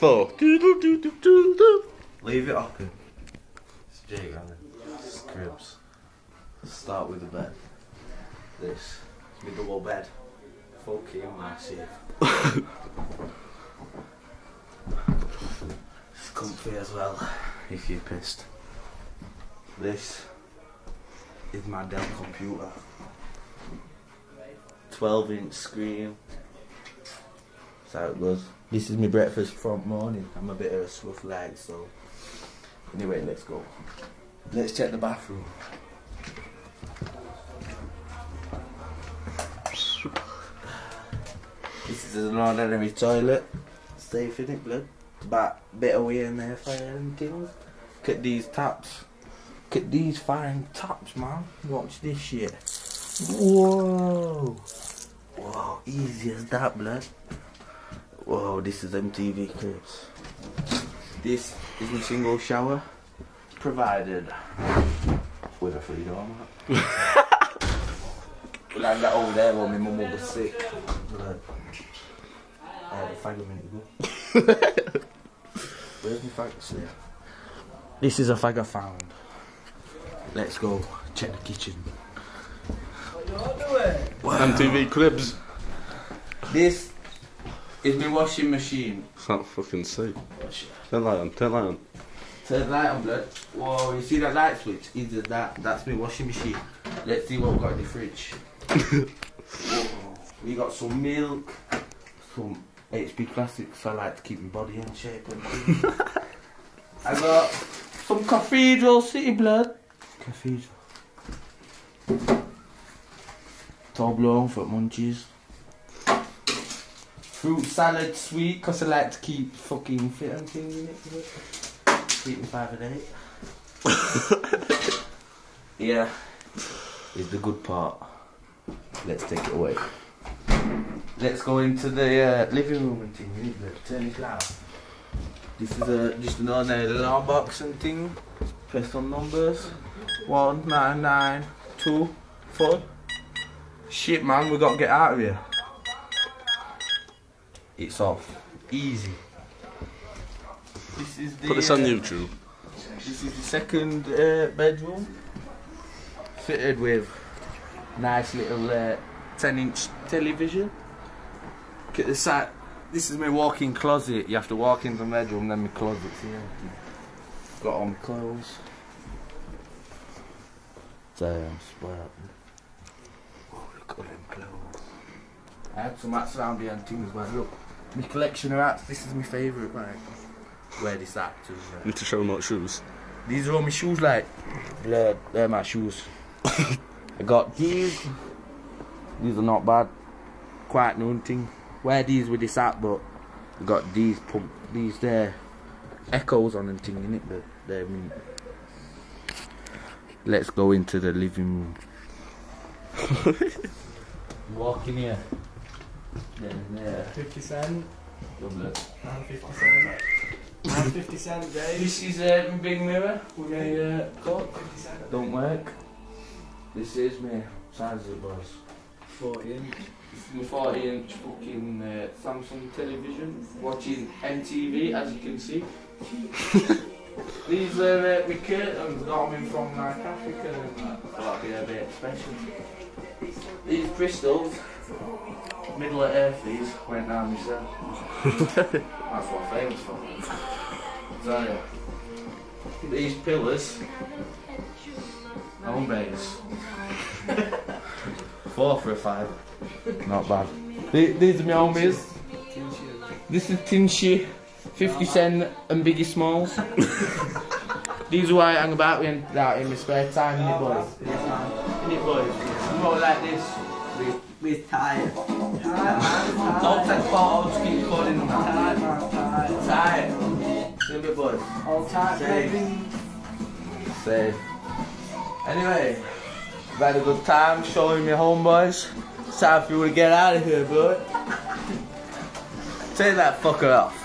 four. Leave it open. It's Jake Gannon. Start with the bed. This. It's double bed. Fucking massive. it's comfy as well, if you're pissed. This is my Dell computer. 12 inch screen. That's how it goes. This is my breakfast front morning. I'm a bit of a swift leg, so. Anyway, let's go. Let's check the bathroom. This is an ordinary toilet. Safe in it, blood. But bit away in there fire and things. Look at these taps. Look at these fine taps, man. Watch this shit. Whoa. Whoa, easy as that, blood. Whoa, this is MTV Cribs. This is my single shower, provided with a free door mat. like that over there when my mum was sick. Blood. I had a fag a minute ago. Where's my fag? There. This is a fag I found. Let's go check the kitchen. MTV Cribs. This is my washing machine. Can't fucking see. Turn light on, turn light on. Turn the light on, blood. Whoa, you see that light switch? Either that, that's my washing machine. Let's see what we've got in the fridge. Whoa, we got some milk, some HP classics. I like to keep my body in shape and. I got some Cathedral City blood. Cathedral. Toblerone for munchies. Fruit salad sweet, cause I like to keep fucking fit and things in it. Five a day. yeah, is the good part. Let's take it away. Let's go into the uh, living room and thing. Turn it loud. This is a just an ordinary alarm box and thing. Press on numbers. One nine nine two four. Shit, man, we got to get out of here. It's off. Easy. This is the. Put this on uh, YouTube. This is the second uh, bedroom, fitted with nice little uh, 10 inch television. Look at the side. This is my walk-in closet. You have to walk into the bedroom, then my closet's here. Got all my clothes. Damn, spoiled. Oh, look at all them clothes. I had some hats around here and things as well. Look, my collection of hats. This is my favourite, like. Wear this hat too. yeah. Need to show them what shoes. These are all my shoes, like. Blood, they're my shoes. I got these. These are not bad. Quite new thing. Wear these with this hat, but I got these pump, these there echoes on and thing in it, but they're mint. Let's go into the living room. Walk in here. Then there. 50 cent. Lovely. And 50 cent. And 50 cent, Dave. This is uh, big mirror with my uh, coat. 50 cent. Don't work. This is my size it was. 40 inch. This is my 40 inch fucking uh, Samsung television watching MTV as you can see. These are uh, my curtains, got them in from like Africa and that. That'd be a bit special. These crystals, middle of earth these, went down myself. That's what I'm famous for. So yeah. These pillars, home base. Four for a five. Not bad. The- These are my homies. This is Tinchy, 50 Cent and Biggie Smalls. These are why I hang about with out in my spare time, innit boys? Innit boys? More like this. We're tired. Don't take photos, keep. Tight, man, tight. Tight. See you, boys. All tight, Safe. baby. Safe. Anyway, I've had a good time showing me home, boys. It's time for you to get out of here, bud. Take that fucker off.